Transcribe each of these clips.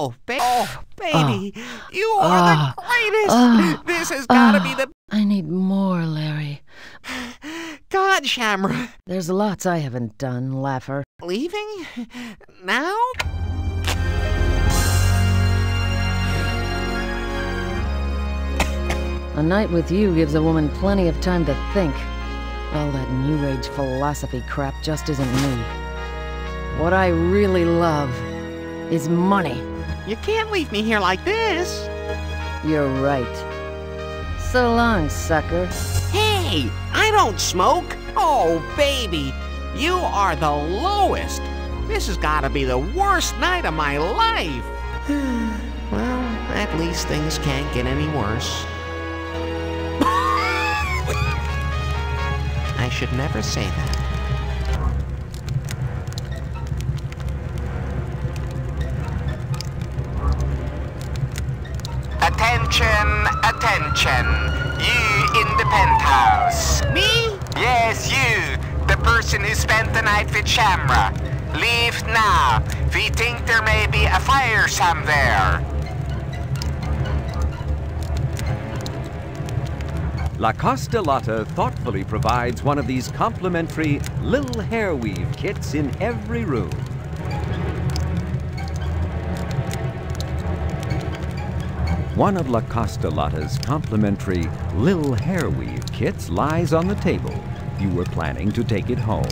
Oh, ba- oh baby, you are Ah. the greatest. Ah. this has got to be Ah. the I need more, Larry. God, Shamara. There's lots I haven't done, Laffer. Leaving now? A night with you gives a woman plenty of time to think. All that New Age philosophy crap just isn't me. What I really love is money. You can't leave me here like this. You're right. So long, sucker. Hey, I don't smoke. Oh, baby, you are the lowest. This has got to be the worst night of my life. well, at least things can't get any worse. I should never say that. Attention, attention. You in the penthouse. Me? Yes, you. The person who spent the night with Shamara. Leave now. We think there may be a fire somewhere. La Castellata thoughtfully provides one of these complimentary little hair weave kits in every room. One of La Castellata's complimentary little hair weave kits lies on the table. You were planning to take it home.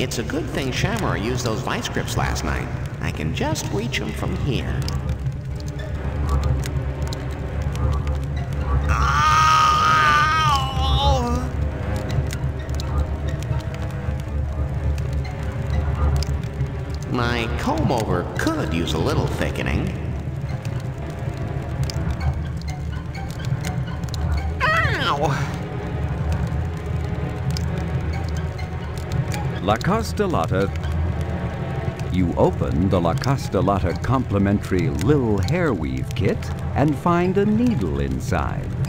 It's a good thing Shamara used those vice grips last night. I can just reach them from here. Comb over could use a little thickening. Ow! La Castellata. You open the La Castellata complimentary Lil Hair Weave kit and find a needle inside.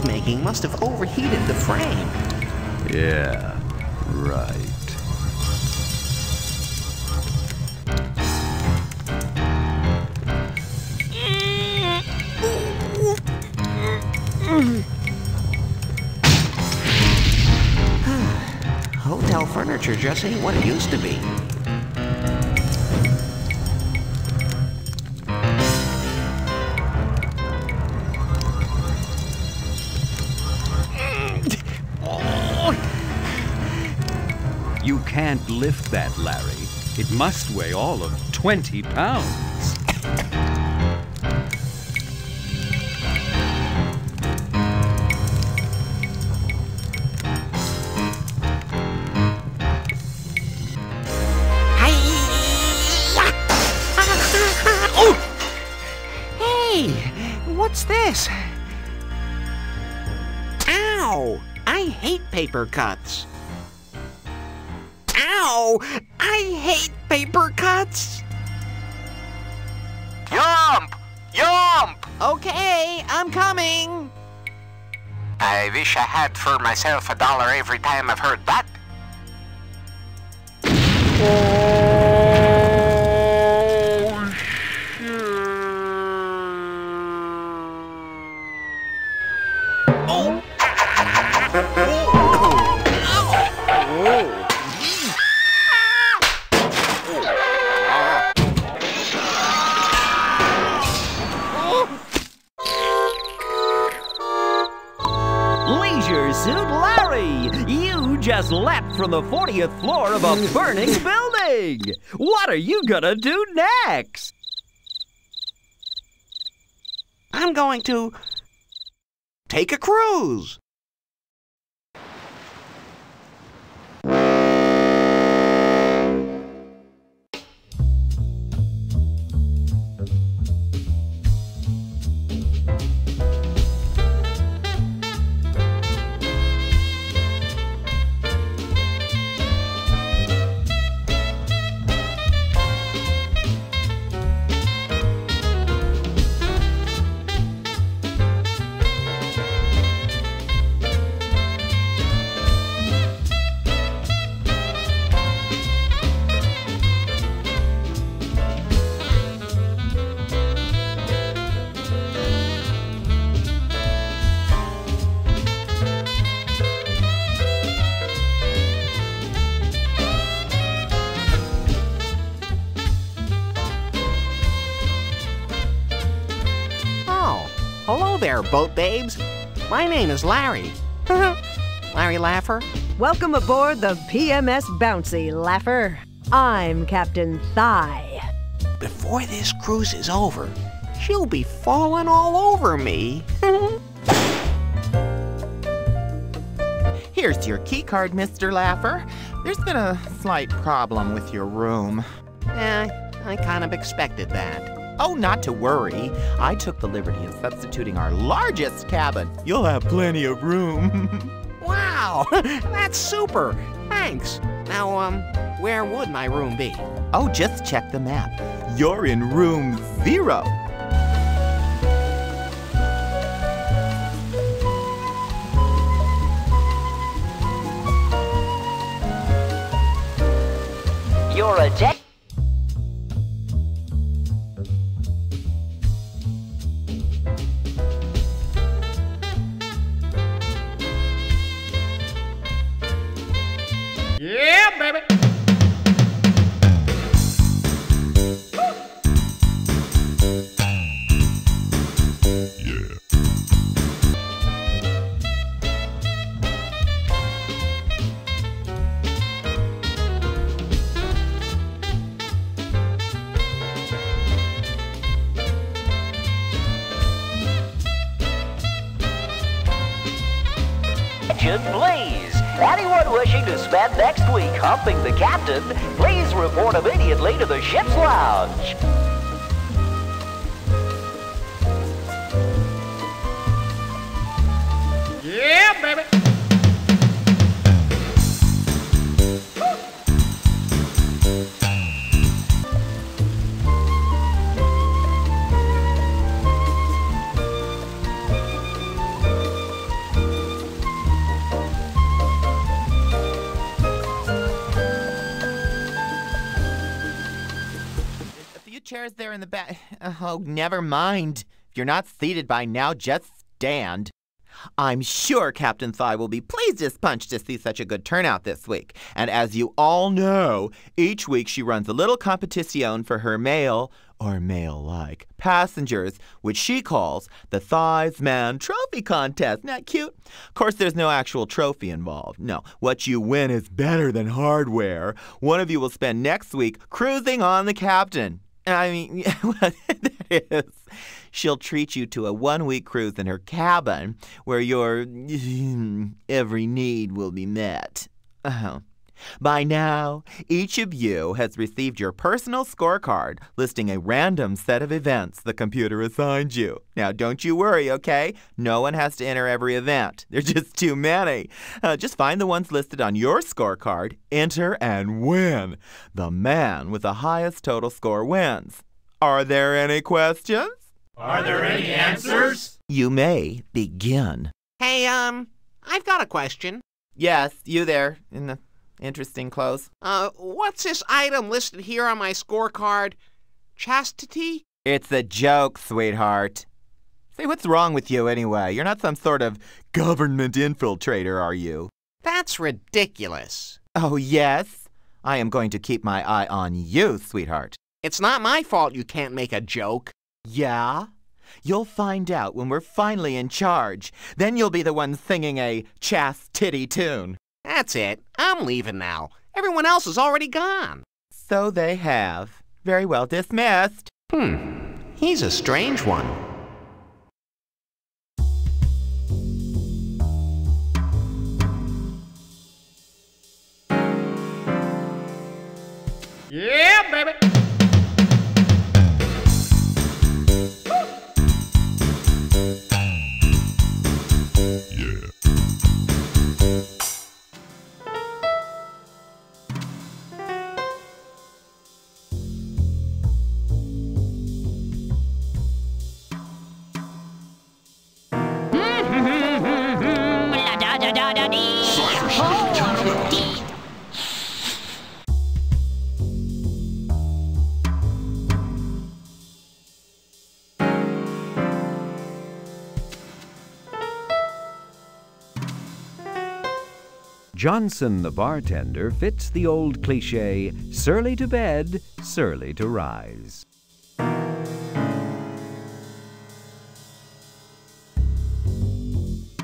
Lovemaking must have overheated the frame. Yeah, right. Hotel furniture just ain't what it used to be. Lift that, Larry. It must weigh all of 20 pounds. Hey, what's this? Ow! I hate paper cuts. Paper cuts. Yump! Yump! Okay, I'm coming. I wish I had for myself a dollar every time I've heard that. Suit Larry! You just leapt from the 40th floor of a burning building! What are you gonna do next? I'm going to take a cruise. There, boat babes. My name is Larry. Larry Laffer. Welcome aboard the PMS Bouncy, Laffer. I'm Captain Thygh. Before this cruise is over, she'll be falling all over me. Here's your key card, Mr. Laffer. There's been a slight problem with your room. eh, I kind of expected that. Oh, not to worry. I took the liberty of substituting our largest cabin. You'll have plenty of room. Wow, that's super. Thanks. Now, um, where would my room be? oh, just check the map. You're in room zero. You're a jet. There in the back. Oh, never mind. If you're not seated by now, just stand. I'm sure Captain Thygh will be pleased as punch to see such a good turnout this week. And as you all know, each week she runs a little competition for her male, or male-like, passengers, which she calls the Thygh's Man Trophy Contest. Isn't that cute? Of course, there's no actual trophy involved. No, what you win is better than hardware. One of you will spend next week cruising on the Captain. I mean, what. She'll treat you to a one week cruise in her cabin where your every need will be met. Oh. By now, each of you has received your personal scorecard listing a random set of events the computer assigned you. Now, don't you worry, okay? No one has to enter every event. There's just too many. Uh, just find the ones listed on your scorecard, enter, and win. The man with the highest total score wins. Are there any questions? Are there any answers? You may begin. Hey, um, I've got a question. Yes, you there in the interesting clothes. Uh, what's this item listed here on my scorecard? Chastity? It's a joke, sweetheart. Say, what's wrong with you anyway? You're not some sort of government infiltrator, are you? That's ridiculous. Oh, yes? I am going to keep my eye on you, sweetheart. It's not my fault you can't make a joke. Yeah? You'll find out when we're finally in charge. Then you'll be the one singing a chass titty tune. That's it. I'm leaving now. Everyone else is already gone. So they have. Very well dismissed. Hmm. He's a strange one. Yeah, baby. Johnson the bartender fits the old cliche surly to bed, surly to rise. Uh,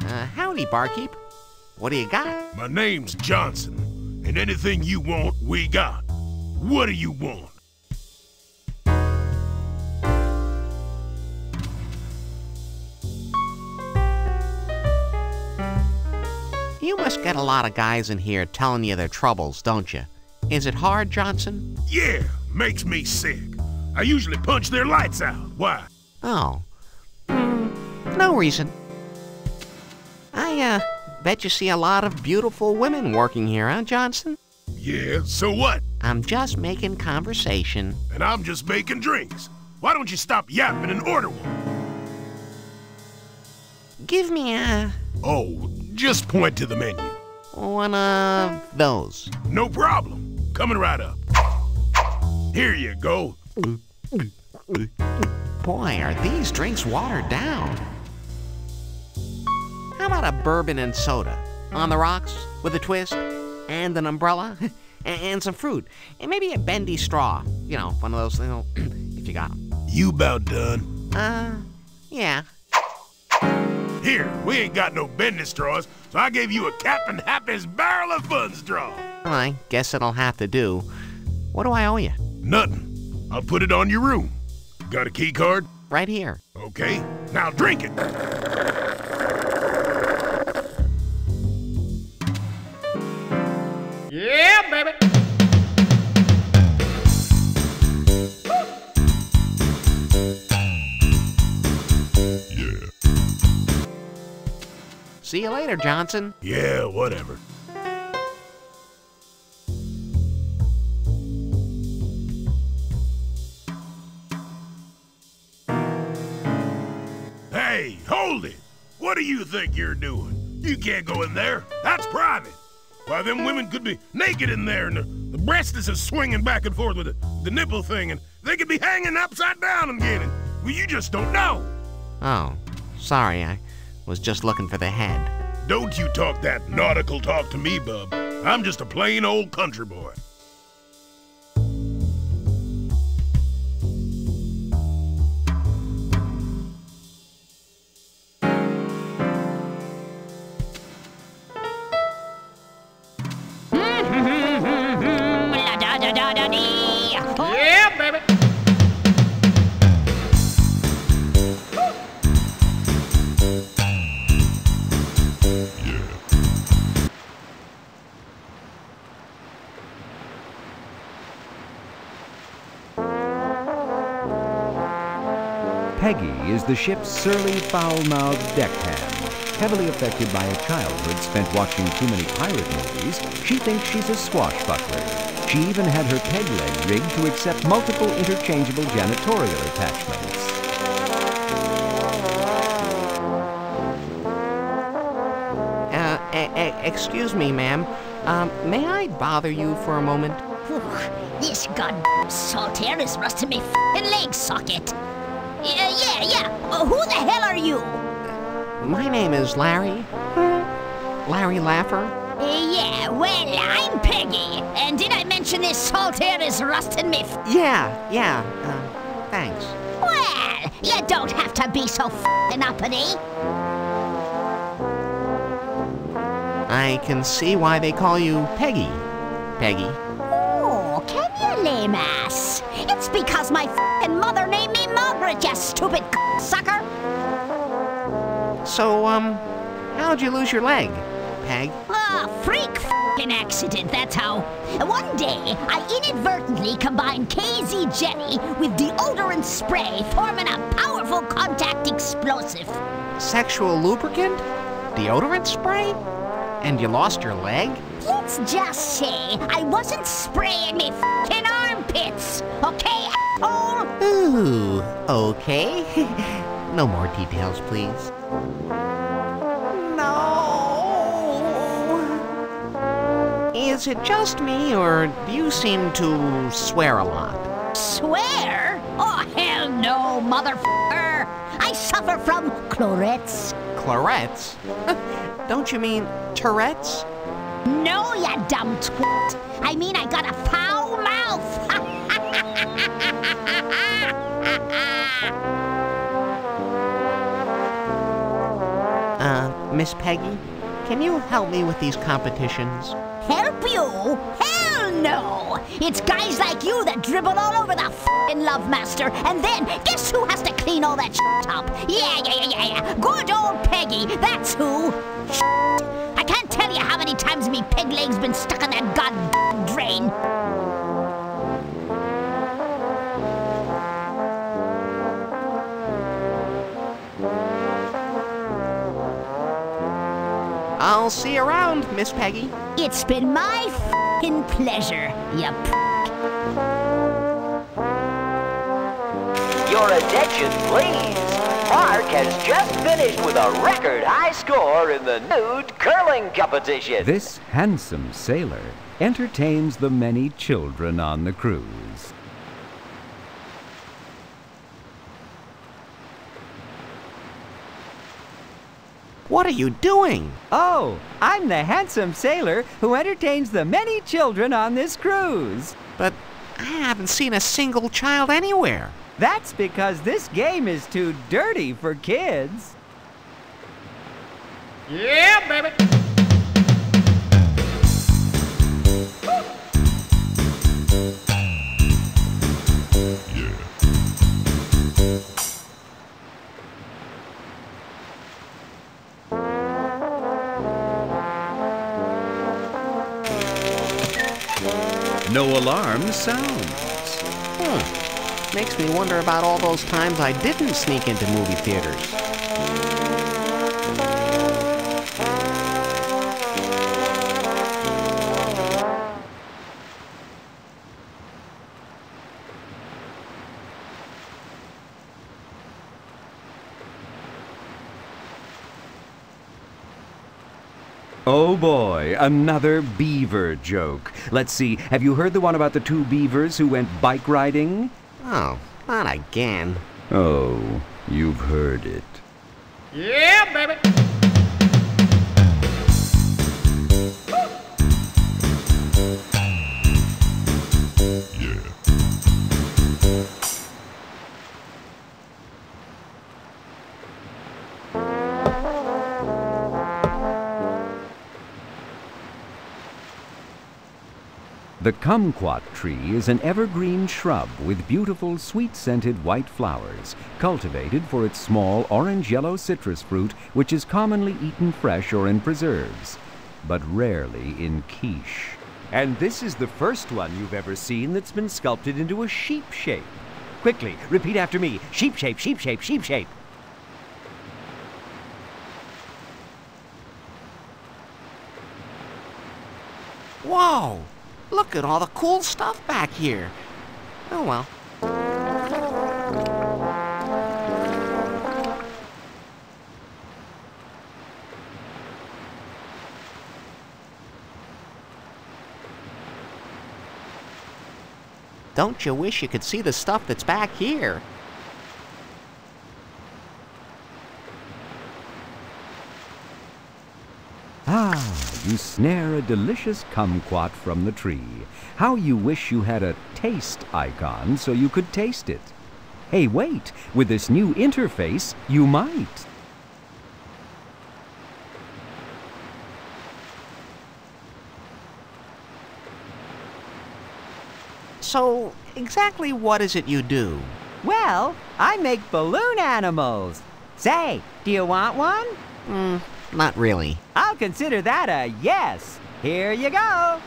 howdy, barkeep. What do you got? My name's Johnson, and anything you want, we got. What do you want? You must get a lot of guys in here telling you their troubles, don't you? Is it hard, Johnson? Yeah, makes me sick. I usually punch their lights out. Why? Oh. Hmm, no reason. I, uh, bet you see a lot of beautiful women working here, huh, Johnson? Yeah, so what? I'm just making conversation. And I'm just making drinks. Why don't you stop yapping and order one? Give me a. Oh, just point to the menu. one of those. No problem. Coming right up. Here you go. Boy, are these drinks watered down. How about a bourbon and soda? On the rocks, with a twist, and an umbrella, and, some fruit, and maybe a bendy straw. You know, one of those, you know, if you got them. You about done. Uh, yeah. Here, we ain't got no bending straws, so I gave you a Captain Happy's barrel of fun straw. Well, I guess it'll have to do. What do I owe you? Nothing. I'll put it on your room. Got a key card? Right here. Okay, now drink it. You later, Johnson. Yeah, whatever. Hey, hold it! What do you think you're doing? You can't go in there. That's private. Why, them women could be naked in there, and the, the breast is swinging back and forth with the, the nipple thing, and they could be hanging upside down again. getting. well, you just don't know. Oh, sorry, I was just looking for the head. Don't you talk that nautical talk to me, bub. I'm just a plain old country boy. The ship's surly, foul-mouthed deckhand. Heavily affected by a childhood spent watching too many pirate movies, she thinks she's a swashbuckler. She even had her peg leg rigged to accept multiple interchangeable janitorial attachments. Uh, e- e- excuse me, ma'am. Um, may I bother you for a moment? whew, this god salt air is rusting me f***ing leg socket. Yeah, yeah, yeah. Uh, who the hell are you? My name is Larry. Larry Laffer. Uh, yeah, well, I'm Peggy. And did I mention this salt air is rusting me. Yeah, yeah, uh, thanks. well, you don't have to be so f***ing uppity. I can see why they call you Peggy. Peggy. Oh, can you, lame ass? It's because my f***ing mother named me Margaret, you stupid sucker. So, um, how'd you lose your leg, Peg? Ah, freak f***ing accident, that's how. One day, I inadvertently combined K-Y Jelly with deodorant spray, forming a powerful contact explosive. Sexual lubricant? Deodorant spray? And you lost your leg? Let's just say I wasn't spraying me f***ing armpits, okay? Ooh, okay. no more details, please. No. Is it just me, or do you seem to swear a lot? Swear? Oh, hell no, motherfucker! I suffer from Clorets. Clorets? Don't you mean Tourette's? No, you dumb twat. I mean, I got a foul Uh, Miss Peggy, can you help me with these competitions? Help you? Hell no! It's guys like you that dribble all over the f***ing Love Master, and then guess who has to clean all that shit up? Yeah, yeah, yeah, yeah, yeah. Good old Peggy, that's who. Shit. I can't tell you how many times me peg leg's been stuck in that god drain. I'll see you around, Miss Peggy. It's been my f***ing pleasure, you prick. Your attention, please. Mark has just finished with a record high score in the nude curling competition. This handsome sailor entertains the many children on the cruise. What are you doing? Oh, I'm the handsome sailor who entertains the many children on this cruise. But I haven't seen a single child anywhere. That's because this game is too dirty for kids. Yeah, baby. No alarm sounds. Huh. Makes me wonder about all those times I didn't sneak into movie theaters. Another beaver joke. Let's see, have you heard the one about the two beavers who went bike riding? Oh, not again. Oh, you've heard it. Yeah, baby. Kumquat tree is an evergreen shrub with beautiful sweet-scented white flowers, cultivated for its small orange-yellow citrus fruit which is commonly eaten fresh or in preserves, but rarely in quiche. And this is the first one you've ever seen that's been sculpted into a sheep shape. Quickly, repeat after me. Sheep shape, sheep shape, sheep shape. Whoa! Look at all the cool stuff back here. Oh well. Don't you wish you could see the stuff that's back here? Ah, you snare a delicious kumquat from the tree. How you wish you had a taste icon so you could taste it. Hey, wait! With this new interface, you might. So, exactly what is it you do? Well, I make balloon animals. Say, do you want one? Hmm, not really. I'll consider that a yes. Here you go.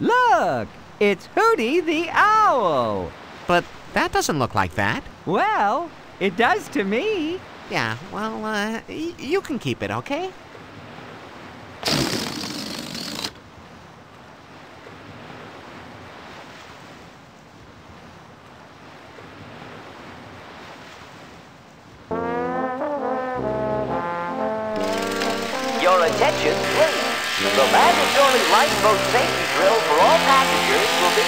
Look, it's Hooty the Owl. But that doesn't look like that. Well, it does to me. Yeah, well, uh, you can keep it, okay? Mandatory safety drill for all passengers will be...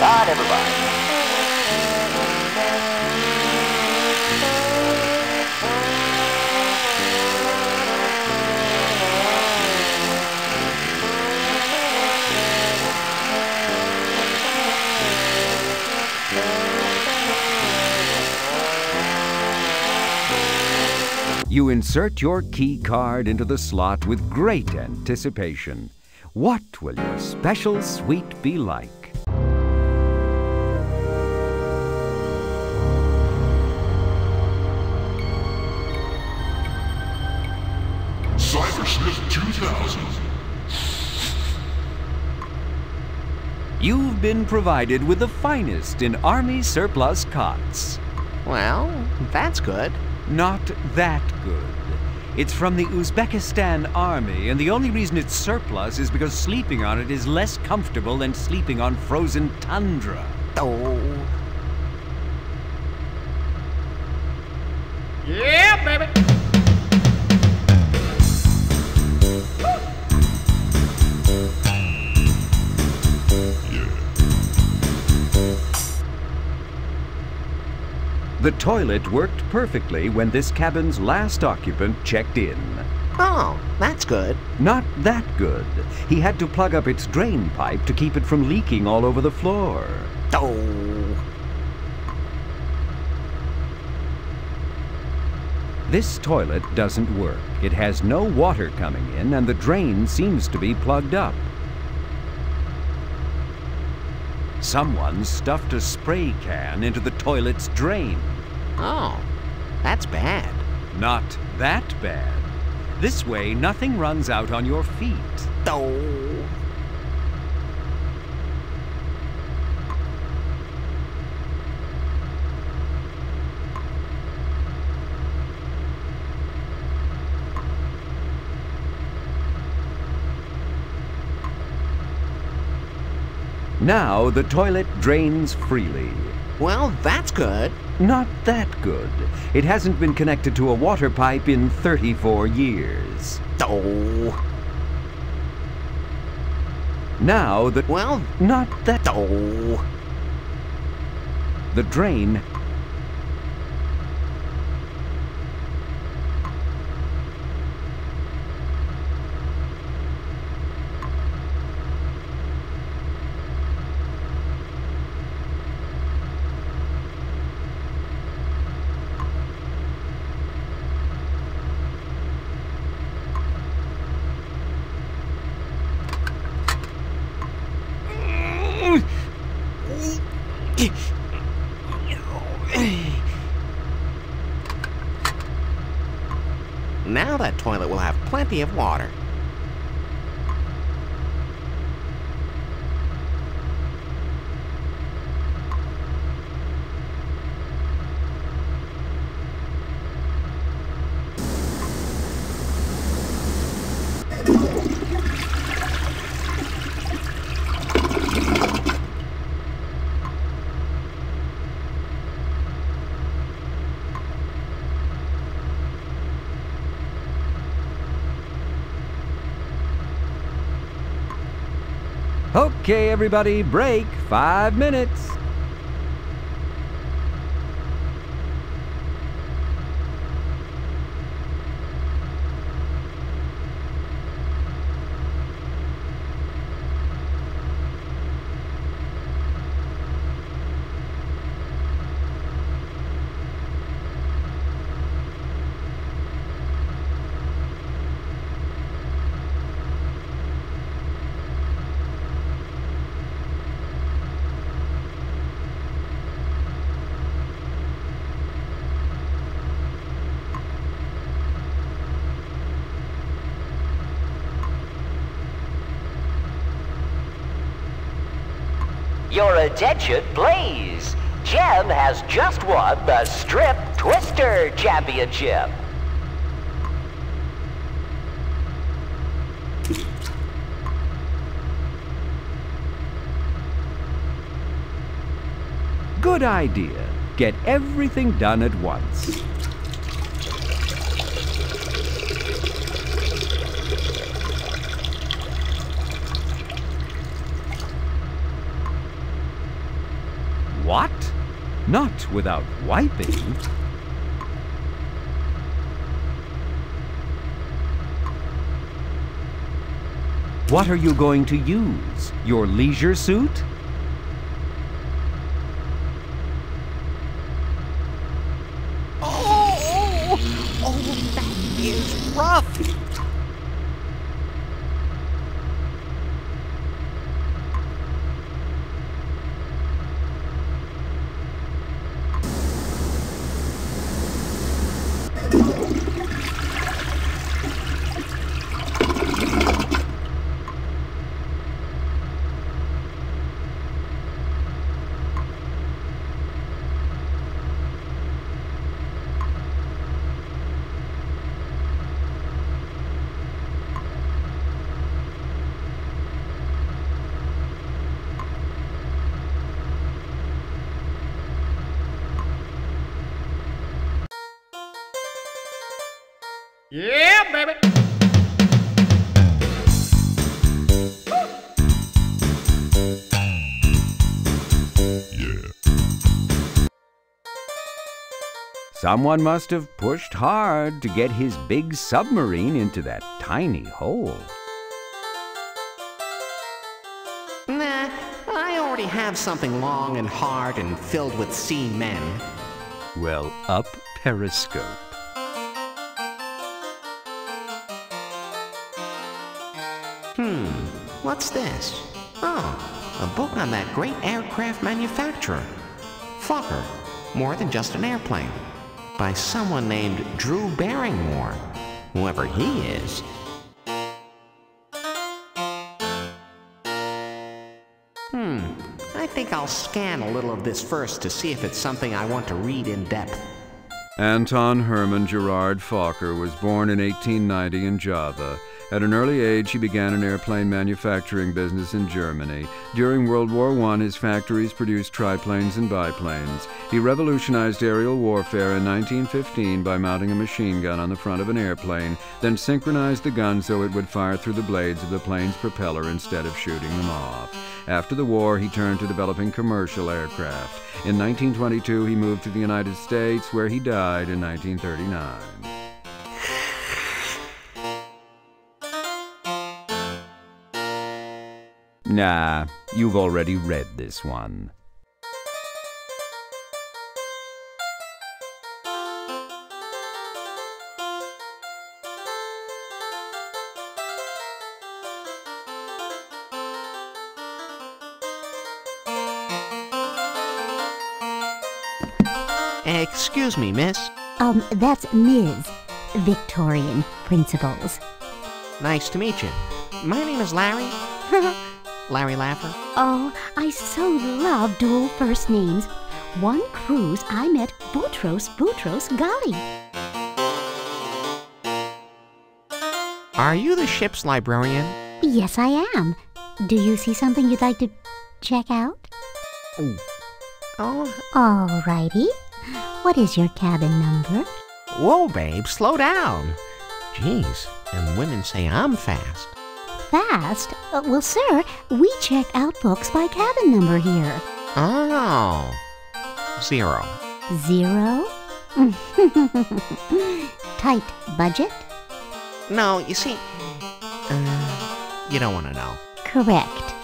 Ah, mind. You insert your key card into the slot with great anticipation. What will your special suite be like? Cybersmith 2000. You've been provided with the finest in Army surplus cots. Well, that's good. Not that good. It's from the Uzbekistan Army, and the only reason it's surplus is because sleeping on it is less comfortable than sleeping on frozen tundra. Oh. Yeah, baby. The toilet worked perfectly when this cabin's last occupant checked in. Oh, that's good. Not that good. He had to plug up its drain pipe to keep it from leaking all over the floor. Oh. This toilet doesn't work. It has no water coming in, and the drain seems to be plugged up. Someone stuffed a spray can into the toilet's drain. Oh, that's bad. Not that bad. This way, nothing runs out on your feet. Oh. Now the toilet drains freely. Well, that's good. Not that good. It hasn't been connected to a water pipe in 34 years. Oh. Now that. Well, Not that. oh. The drain. Now that toilet will have of water. Okay, everybody, break. Five minutes. Your attention, please. Jem has just won the Strip Twister Championship. Good idea. Get everything done at once. What? Not without wiping. What are you going to use? Your leisure suit? Someone must have pushed hard to get his big submarine into that tiny hole. Nah, I already have something long and hard and filled with sea men. Well, up periscope. Hmm, what's this? Oh, a book on that great aircraft manufacturer. Fokker, more than just an airplane. By someone named Drew Barrymore, whoever he is. Hmm, I think I'll scan a little of this first to see if it's something I want to read in depth. Anton Herman Gerard Fokker was born in 1890 in Java. At an early age, he began an airplane manufacturing business in Germany. During World War I, his factories produced triplanes and biplanes. He revolutionized aerial warfare in 1915 by mounting a machine gun on the front of an airplane, then synchronized the gun so it would fire through the blades of the plane's propeller instead of shooting them off. After the war, he turned to developing commercial aircraft. In 1922, he moved to the United States, where he died in 1939. Nah, you've already read this one. Excuse me, miss. Um, that's Ms. Victorian Principles. Nice to meet you. My name is Larry. Larry Laffer. Oh, I so love dual first names. One cruise, I met Boutros Boutros Ghali. Are you the ship's librarian? Yes, I am. Do you see something you'd like to check out? Oh, Alrighty. What is your cabin number? whoa, babe, slow down. Jeez, and women say I'm fast. Fast? Uh, well, sir, we check out books by cabin number here. Oh, zero. Zero? Tight budget? No, you see, uh, you don't want to know. Correct.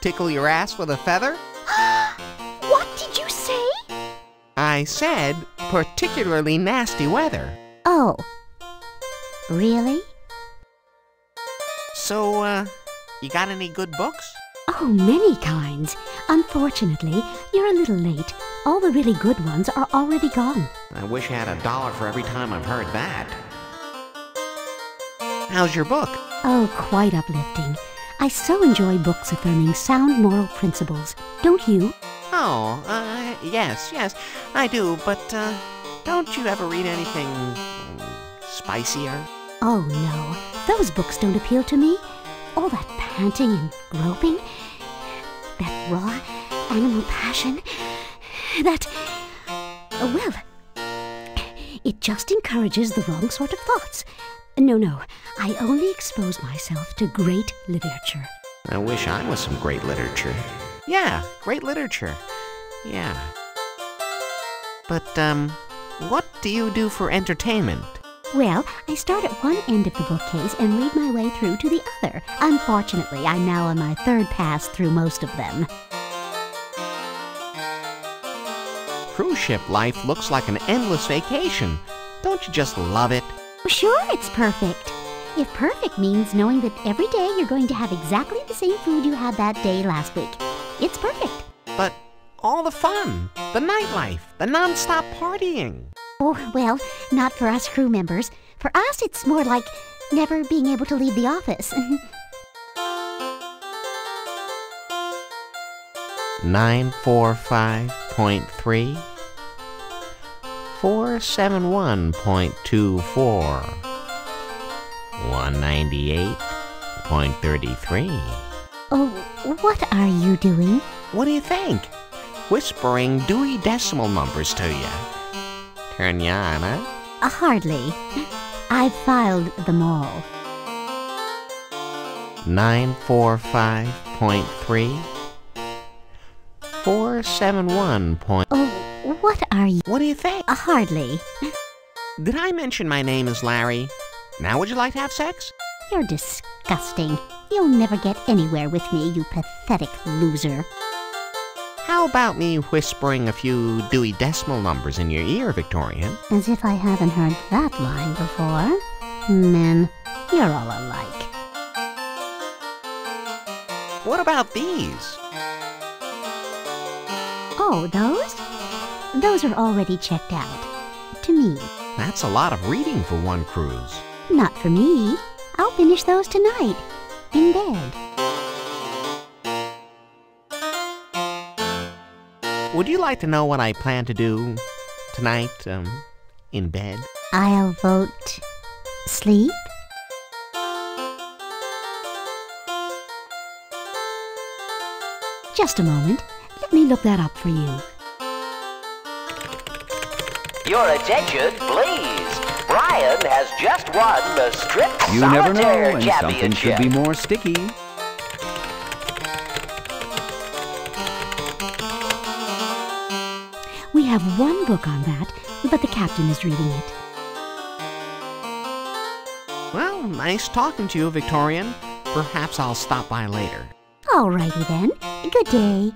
Tickle your ass with a feather? What did you say? I said particularly nasty weather. Oh. Really? So, uh, you got any good books? Oh, many kinds. Unfortunately, you're a little late. All the really good ones are already gone. I wish I had a dollar for every time I've heard that. How's your book? Oh, quite uplifting. I so enjoy books affirming sound moral principles. Don't you? Oh, uh, yes, yes, I do, but, uh, don't you ever read anything spicier? Oh, no. Those books don't appeal to me. All that panting and groping, that raw animal passion, that. Well, it just encourages the wrong sort of thoughts. No, no, I only expose myself to great literature. I wish I was some great literature. Yeah, great literature. Yeah. But, um, what do you do for entertainment? Well, I start at one end of the bookcase and read my way through to the other. Unfortunately, I'm now on my third pass through most of them. Cruise ship life looks like an endless vacation. Don't you just love it? Sure, it's perfect. If perfect means knowing that every day you're going to have exactly the same food you had that day last week, it's perfect. But all the fun, the nightlife, the non-stop partying. Oh, well, not for us crew members. For us, it's more like never being able to leave the office. Nine four five point three. Four seven one point two four. One ninety eight point thirty three. oh, what are you doing? What do you think? Whispering Dewey Decimal numbers to you. Turn ya on, huh? Uh, hardly. I've filed them all. 945.3 471. Point. Oh, what are you? What do you think? Uh, hardly. Did I mention my name is Larry? Now would you like to have sex? You're disgusting. You'll never get anywhere with me, you pathetic loser. How about me whispering a few Dewey Decimal numbers in your ear, Victorian? As if I haven't heard that line before. Men, you're all alike. What about these? Oh, those? Those are already checked out. To me. That's a lot of reading for one cruise. Not for me. I'll finish those tonight. In bed. Would you like to know what I plan to do tonight, um, in bed? I'll vote sleep. Just a moment. Let me look that up for you. Your attention, please. Brian has just won the Strip You never know, Solitaire and something Championship. could be more sticky. Have one book on that, but the captain is reading it. Well, nice talking to you, Victorian. Perhaps I'll stop by later. Alrighty then. Good day.